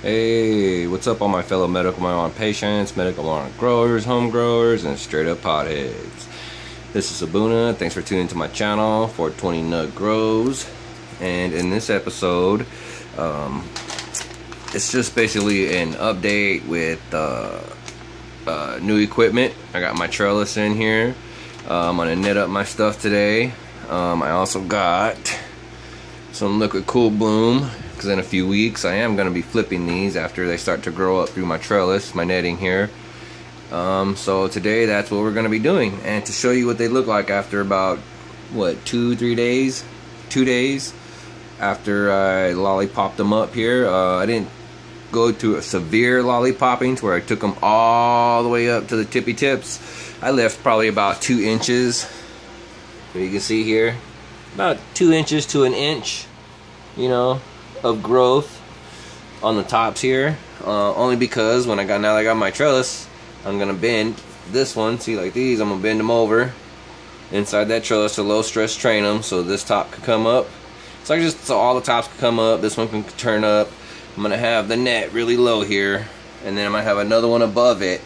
Hey, what's up all my fellow medical marijuana patients, medical marijuana growers, home growers, and straight up potheads. This is Sabuna. Thanks for tuning to my channel, 420 Nug Grows. And in this episode, um, it's just basically an update with uh, uh, new equipment. I got my trellis in here. Uh, I'm gonna knit up my stuff today. Um, I also got some Liquid Kool Bloom because in a few weeks I am going to be flipping these after they start to grow up through my trellis, my netting here. Um, so today that's what we're going to be doing. And to show you what they look like after about what two three days? Two days after I lollipopped them up here. Uh, I didn't go to a severe lollipopping to where I took them all the way up to the tippy tips. I left probably about two inches. You can see here about two inches to an inch you know of growth on the tops here. Uh, only because when I got now I got my trellis, I'm gonna bend this one. See, like these, I'm gonna bend them over inside that trellis to low stress train them, so this top could come up. So I just so all the tops can come up. This one can turn up. I'm gonna have the net really low here, and then I'm gonna have another one above it.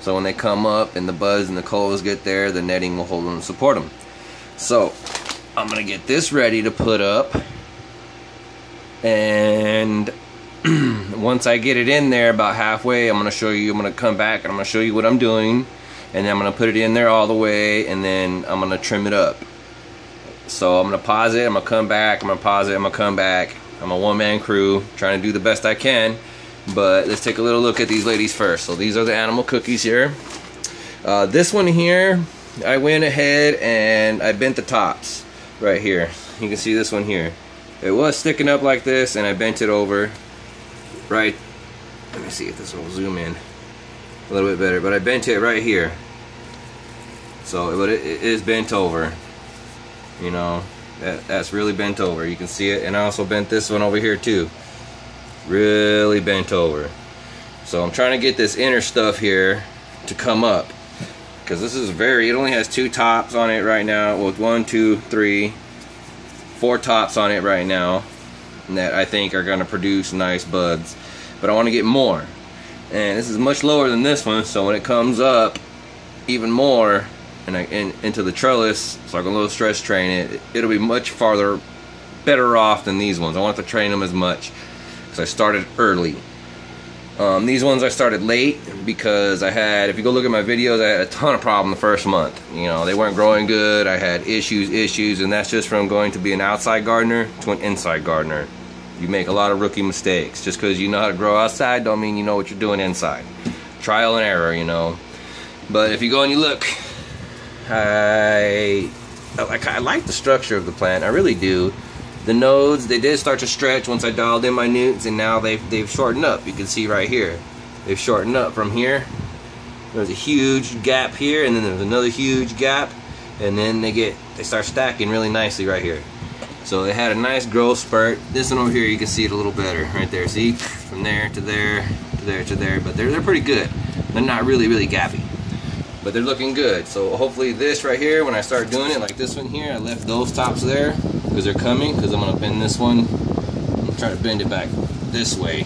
So when they come up and the buds and the colas get there, the netting will hold them and support them. So I'm gonna get this ready to put up and once I get it in there about halfway I'm gonna show you I'm gonna come back and I'm gonna show you what I'm doing. And then I'm gonna put it in there all the way and then I'm gonna trim it up. So I'm gonna pause it I'm gonna come back I'm gonna pause it I'm gonna come back. I'm a one-man crew trying to do the best I can but let's take a little look at these ladies first. So these are the animal cookies here. Uh, this one here I went ahead and I bent the tops right here. You can see this one here it was sticking up like this and I bent it over. Right let me see if this will zoom in a little bit better but I bent it right here. So but it, it is bent over you know? That, that's really bent over. You can see it and I also bent this one over here too. Really bent over. So I'm trying to get this inner stuff here to come up because this is very it only has two tops on it right now with one two three four tops on it right now that I think are going to produce nice buds. But I want to get more. And this is much lower than this one, so when it comes up even more and, I, and into the trellis, so I can low stress train it, it'll be much farther, better off than these ones. I want to train them as much because I started early. Um, these ones I started late because I had, if you go look at my videos, I had a ton of problem the first month. You know, they weren't growing good. I had issues, issues, and that's just from going to be an outside gardener to an inside gardener. You make a lot of rookie mistakes. Just because you know how to grow outside don't mean you know what you're doing inside. Trial and error, you know. But if you go and you look, I, I, I like the structure of the plant. I really do. The nodes, they did start to stretch once I dialed in my nutes, and now they've, they've shortened up. You can see right here. They've shortened up from here. There's a huge gap here, and then there's another huge gap, and then they get they start stacking really nicely right here. So they had a nice growth spurt. This one over here, you can see it a little better right there. See, from there to there to there to there, but they're they're pretty good. They're not really really gappy but they're looking good. So hopefully this right here, when I start doing it, like this one here, I left those tops there because they're coming, because I'm to bend this one. I'm try to bend it back this way.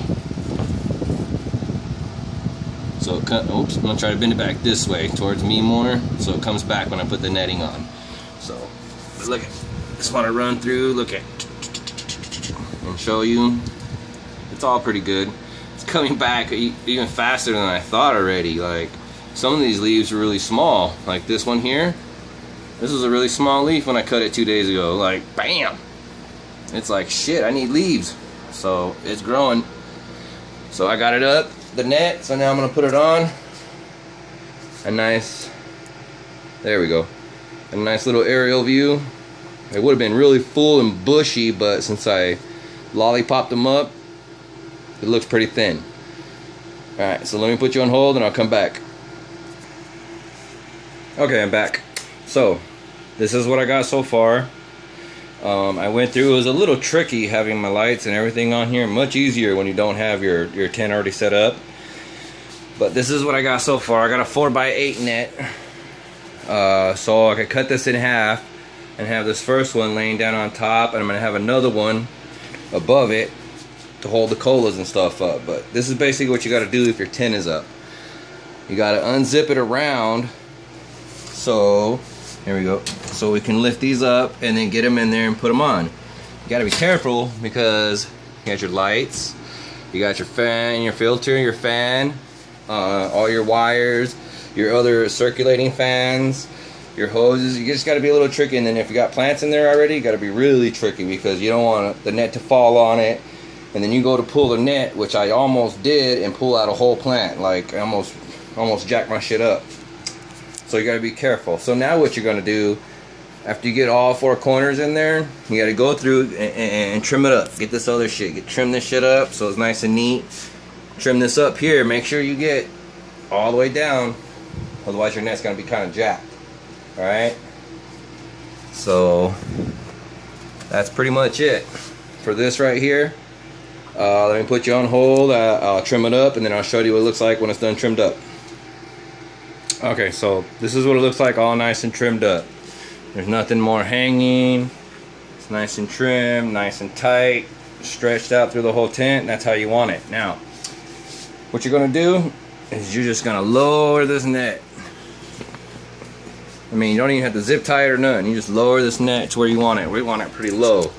So, it, oops, I'm to try to bend it back this way towards me more, so it comes back when I put the netting on. So, but look at, just want to run through, look at, and show you. It's all pretty good. It's coming back even faster than I thought already. Like, some of these leaves are really small like this one here. This is a really small leaf when I cut it two days ago like bam! It's like shit I need leaves. So it's growing. So I got it up the net so now I'm gonna put it on. A nice there we go. A nice little aerial view. It would have been really full and bushy but since I lollipopped them up it looks pretty thin. Alright so let me put you on hold and I'll come back Okay, I'm back. So, this is what I got so far. Um, I went through, it was a little tricky having my lights and everything on here. Much easier when you don't have your, your tent already set up. But this is what I got so far. I got a 4x8 net. Uh, so I could cut this in half and have this first one laying down on top. And I'm going to have another one above it. to hold the colas and stuff up. But this is basically what you got to do if your tent is up. You got to unzip it around. So, here we go. So we can lift these up and then get them in there and put them on. You got to be careful because you got your lights, you got your fan, your filter, your fan, uh, all your wires, your other circulating fans, your hoses. You just got to be a little tricky. And then if you got plants in there already, you got to be really tricky because you don't want the net to fall on it. And then you go to pull the net, which I almost did, and pull out a whole plant. Like I almost, almost jacked my shit up. So you got to be careful. So now what you're gonna do, after you get all four corners in there, you got to go through and, and, and trim it up. Get this other shit. Get trim this shit up so it's nice and neat. Trim this up here. Make sure you get all the way down. Otherwise your net's gonna be kind of jacked. All right. So that's pretty much it for this right here. Uh, let me put you on hold. Uh, I'll trim it up and then I'll show you what it looks like when it's done trimmed up. Okay, so this is what it looks like all nice and trimmed up. There's nothing more hanging. It's nice and trim, nice and tight, stretched out through the whole tent. That's how you want it. Now, what you're gonna do is you're just gonna lower this net. I mean, you don't even have to zip tie it or nothing. You just lower this net to where you want it. We want it pretty low.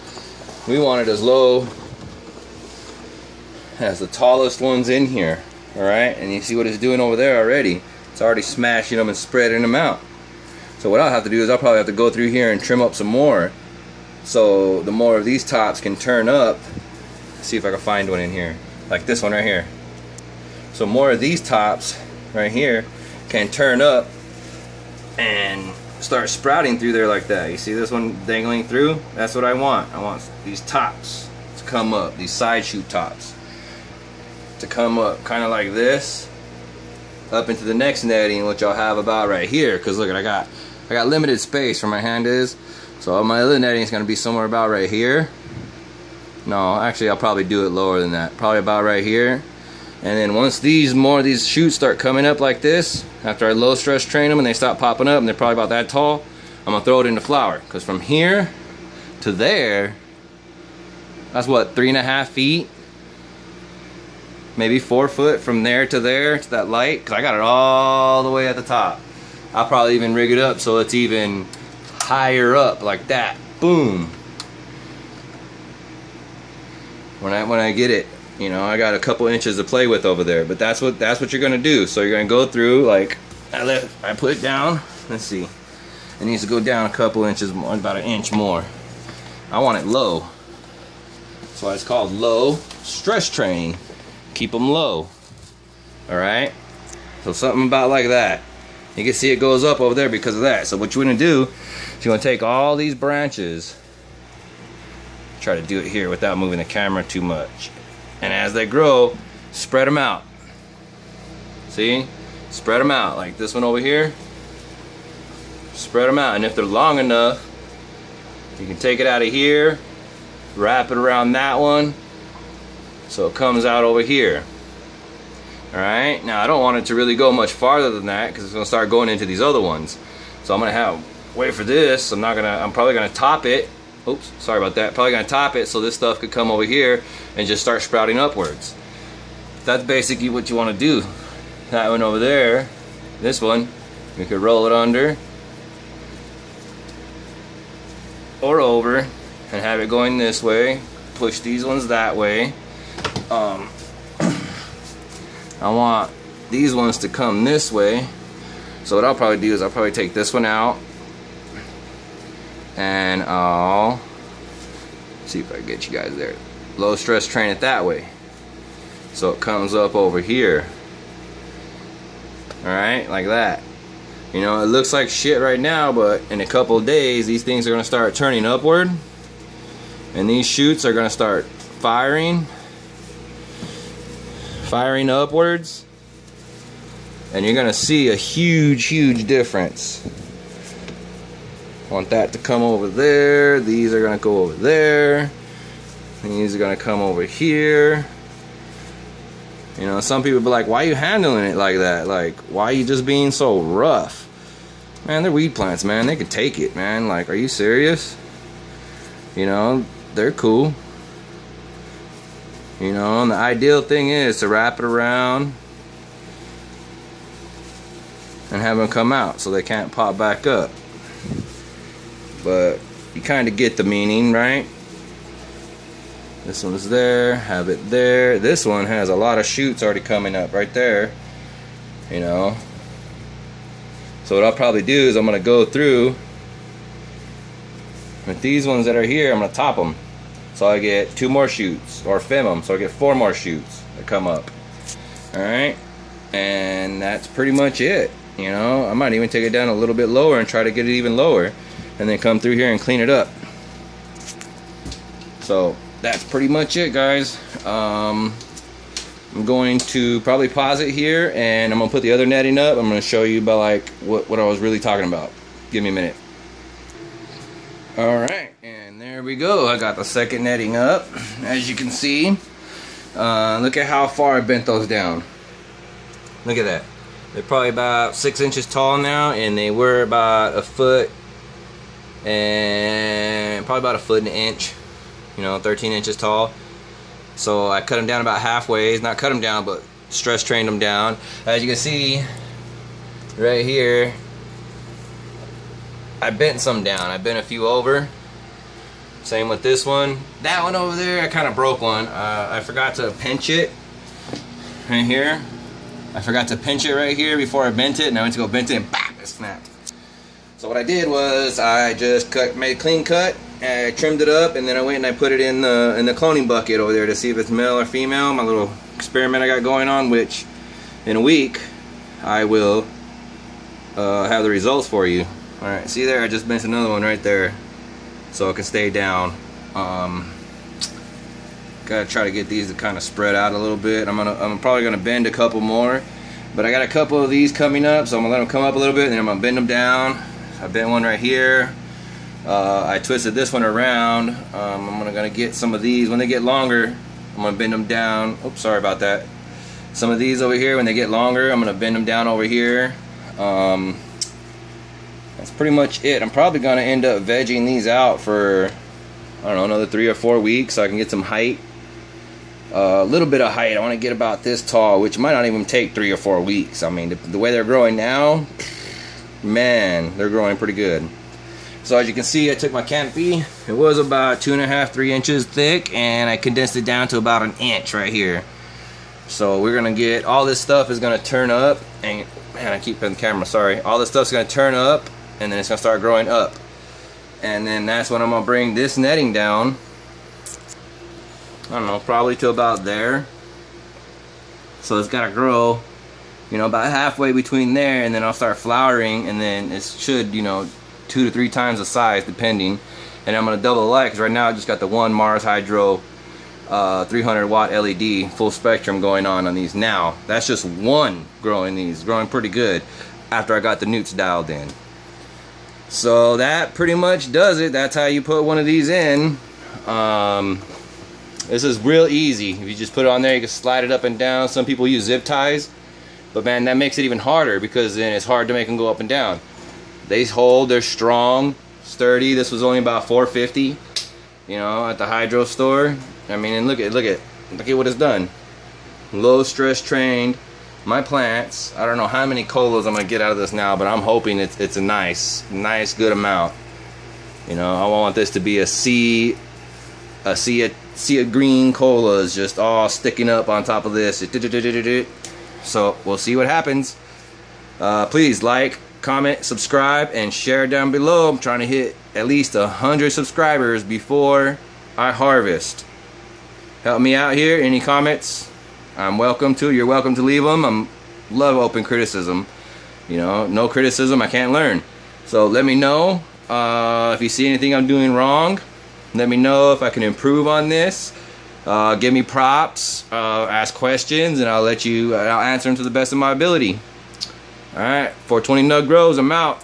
We want it as low as the tallest ones in here. All right, and you see what it's doing over there already. It's already smashing them and spreading them out. So what I'll have to do is I'll probably have to go through here and trim up some more. So the more of these tops can turn up. see if I can find one in here. Like this one right here. So more of these tops right here can turn up and start sprouting through there like that. You see this one dangling through? That's what I want. I want these tops to come up, these side shoot tops to come up kind of like this up into the next netting which I'll have about right here. Because look I got I got limited space where my hand is. So my other netting is going to be somewhere about right here. No actually I'll probably do it lower than that. Probably about right here. And then once these more of these shoots start coming up like this, after I low stress train them and they stop popping up and they're probably about that tall, I'm gonna throw it into flower. Cause from here to there, that's what, three and a half feet? Maybe four foot from there to there to that light. Cause I got it all the way at the top. I'll probably even rig it up so it's even higher up like that. Boom. When I when I get it you know I got a couple inches to play with over there but that's what that's what you're gonna do so you're gonna go through like I let I put it down let's see it needs to go down a couple inches more about an inch more I want it low that's why it's called low stress training keep them low. All right so something about like that. You can see it goes up over there because of that. So what you're gonna do is you're gonna take all these branches try to do it here without moving the camera too much. And as they grow spread them out. See? Spread them out like this one over here. Spread them out and if they're long enough you can take it out of here wrap it around that one so it comes out over here. Alright? Now I don't want it to really go much farther than that because it's gonna start going into these other ones. So I'm gonna have wait for this. I'm not gonna I'm probably gonna top it. Oops sorry about that. Probably gonna top it so this stuff could come over here and just start sprouting upwards. That's basically what you want to do. That one over there this one we could roll it under or over and have it going this way push these ones that way um, I want these ones to come this way. So what I'll probably do is I'll probably take this one out. And I'll see if I can get you guys there. Low stress train it that way. So it comes up over here. Alright like that. You know it looks like shit right now but in a couple days these things are gonna start turning upward. And these shoots are gonna start firing firing upwards and you're gonna see a huge huge difference. Want that to come over there these are gonna go over there these are gonna come over here. You know some people be like why are you handling it like that? Like why are you just being so rough? Man they're weed plants man. They can take it man. Like are you serious? You know they're cool You know, and the ideal thing is to wrap it around and have them come out so they can't pop back up. But you kind of get the meaning, right? This one's there, have it there. This one has a lot of shoots already coming up right there. You know. So what I'll probably do is I'm to go through with these ones that are here, I'm to top them. So I get two more shoots, or them, so I get four more shoots that come up. Alright, and that's pretty much it. You know, I might even take it down a little bit lower and try to get it even lower, and then come through here and clean it up. So that's pretty much it, guys. Um, I'm going to probably pause it here, and I'm gonna put the other netting up. I'm gonna show you about like what what I was really talking about. Give me a minute. All right, there we go. I got the second netting up. As you can see, uh, look at how far I bent those down. Look at that. They're probably about six inches tall now, and they were about a foot and probably about a foot and an inch. You know, 13 inches tall. So I cut them down about halfway. Not cut them down, but stress trained them down. As you can see, right here, I bent some down. I bent a few over. Same with this one. That one over there, I kind of broke one. Uh, I forgot to pinch it right here. I forgot to pinch it right here before I bent it, and I went to go bent it, and bam, it snapped. So what I did was I just cut, made a clean cut, I trimmed it up, and then I went and I put it in the in the cloning bucket over there to see if it's male or female. My little experiment I got going on, which in a week I will uh, have the results for you. Alright, see there, I just bent another one right there so it can stay down. Um, gotta try to get these to kind of spread out a little bit. I'm gonna, I'm probably gonna bend a couple more, but I got a couple of these coming up, so I'm gonna let them come up a little bit, and then I'm gonna bend them down. I bent one right here. Uh, I twisted this one around. Um, I'm gonna, gonna get some of these when they get longer. I'm gonna bend them down. Oops, sorry about that. Some of these over here, when they get longer, I'm gonna bend them down over here. Um, that's pretty much it. I'm probably going to end up vegging these out for, I don't know, another three or four weeks so I can get some height. Uh, a little bit of height. I want to get about this tall, which might not even take three or four weeks. I mean, the, the way they're growing now, man, they're growing pretty good. So as you can see, I took my canopy. It was about two and a half, three inches thick, and I condensed it down to about an inch right here. So we're gonna get all this stuff is gonna turn up, and man, I keep in the camera. Sorry. All this stuff's gonna turn up, and then it's gonna start growing up. And then that's when I'm gonna bring this netting down. I don't know probably to about there. So it's gotta grow you know about halfway between there and then I'll start flowering and then it should you know two to three times the size depending. And I'm gonna double the light because right now I just got the one Mars Hydro uh, 300 watt LED full spectrum going on on these now. That's just one growing these growing pretty good after I got the nutes dialed in so that pretty much does it. That's how you put one of these in. Um, this is real easy. If you just put it on there, you can slide it up and down. Some people use zip ties. But man, that makes it even harder because then it's hard to make them go up and down. They hold, they're strong, sturdy. This was only about 450 you know, at the hydro store. I mean, and look at, look at, look at what it's done. Low stress trained my plants I don't know how many colas I'm gonna get out of this now but I'm hoping it's, it's a nice nice good amount. You know I want this to be a sea a sea of, sea of green colas just all sticking up on top of this. So we'll see what happens. Uh, please like comment subscribe and share down below. I'm trying to hit at least a hundred subscribers before I harvest. Help me out here. Any comments I'm welcome to. You're welcome to leave them. I'm love open criticism. You know, no criticism, I can't learn. So let me know uh, if you see anything I'm doing wrong. Let me know if I can improve on this. Uh, give me props, uh, ask questions, and I'll let you, I'll answer them to the best of my ability. All right, 420 Nug Grows, I'm out.